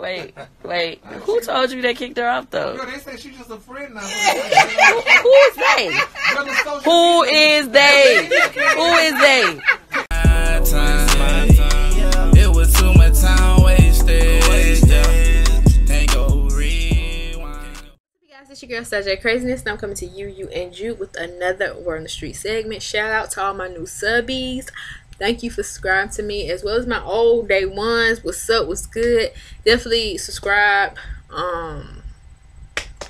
wait, wait. Who told you they kicked her off though? Girl, they say she's just a friend now. who, who is they? Who is they? Who is they? It was too much time wasted. Guys, it's your girl Starr J Kraziness, and I'm coming to you, you, and you with another Word on the Street segment. Shout out to all my new subbies. Thank you for subscribing to me as well as my old day ones. What's up? What's good? Definitely subscribe. Um,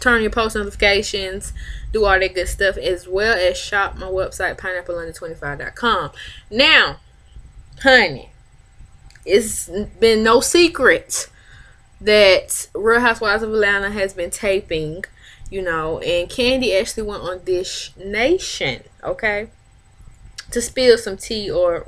turn your post notifications. Do all that good stuff as well as shop my website pineapplelondon25.com. Now, honey, it's been no secret that Real Housewives of Atlanta has been taping, you know, and Kandi actually went on Dish Nation, okay, to spill some tea or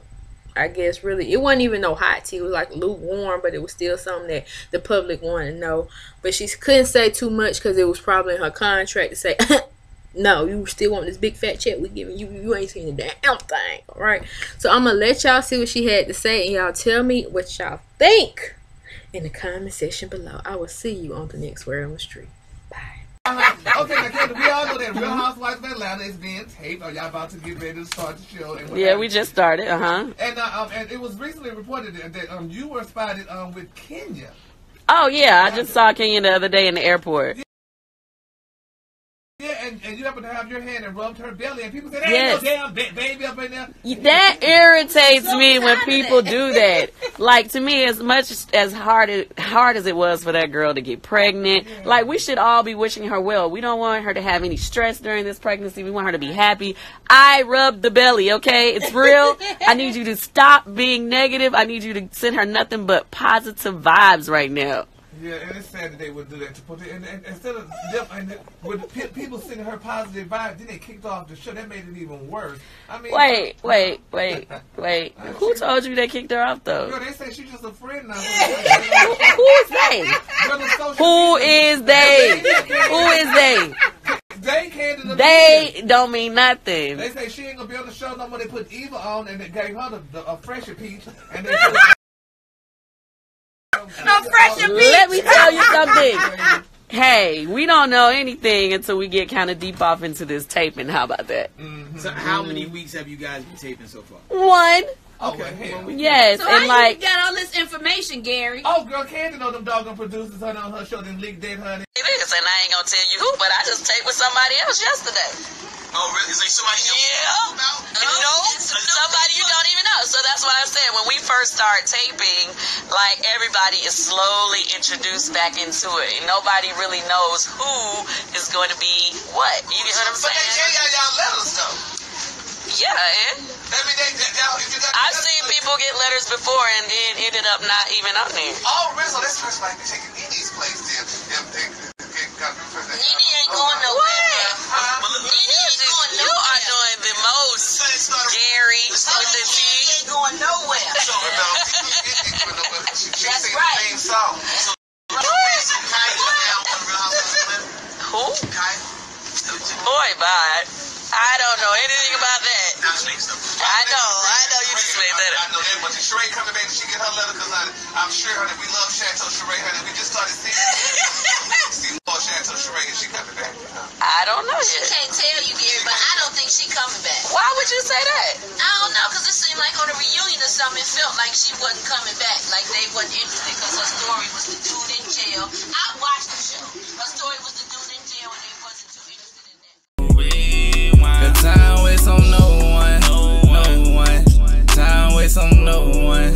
I guess really it wasn't even no hot tea. It was like lukewarm, but it was still something that the public wanted to know. But she couldn't say too much because it was probably in her contract to say, "No, you still want this big fat check we giving you. You ain't seen the damn thing." All right. So I'm gonna let y'all see what she had to say, and y'all tell me what y'all think in the comment section below. I will see you on the next Word on the Street. Okay, now, Kendra, we all know that Real Housewives of Atlanta is being taped. Are y'all about to get ready to start the show? yeah, we just started. Uh huh. And uh, um, and it was recently reported that, that um you were spotted um with Kenya. Oh yeah, I just saw Kenya the other day in the airport. Yeah, and, and you happen to have your hand and rubbed her belly, and people said, "Hey, yes. no damn ba- baby up in there." That irritates so me when people do that. like to me, as much as hard as hard as it was for that girl to get pregnant, yeah. like we should all be wishing her well. We don't want her to have any stress during this pregnancy. We want her to be happy. I rubbed the belly, okay? It's real. I need you to stop being negative. I need you to send her nothing but positive vibes right now. Yeah, and it's sad that they would do that to put it. And, and instead of them, and with people sending her positive vibes, then they kicked off the show. That made it even worse. I mean, wait, wait, wait, wait. Who told you they kicked her off though? Girl, they say she's just a friend now. who, is they? Who is they? Who is they? They They don't mean nothing. They say she ain't gonna be on the show no more. They put Eva on and they gave her the, the a fresher peach and they. Put, no fresh Let me tell you something. Hey, we don't know anything until we get kind of deep off into this taping. How about that? Mm-hmm. So, how many weeks have you guys been taping so far? One. Okay. yes, so and like you got all this information, Gary. Oh, girl, Kandi know them doggone producers honey on her show then leaked dead honey. It is, and I ain't gonna tell you who, but I just taped with somebody else yesterday. Oh, really? Is there somebody you yeah. about? No, somebody you don't even know. So that's what I said. When we first start taping, like everybody is slowly introduced back into it. Nobody really knows who is going to be what. You get what I'm saying? But they tell y'all y'all letters though. Yeah, and I mean, they, they, they, I've seen people get letters before and then ended up not even on there. Oh, really? So that's first like taking Nene's place then. If they, Nene ain't going nowhere. With the T. ain't going nowhere. That's right. Who? Boy, bye. I don't know anything about that. I know. I know you just made that up. I know that, but Sheree coming back, she get her letter because I'm sure that we love Chateau Sheree, honey. We just started something, it felt like she wasn't coming back. Like they wasn't interested because her story was the dude in jail. I watched the show. Her story was the dude in jail, and they wasn't too interested in that. The time waits on no one, no one. Time waits on no one,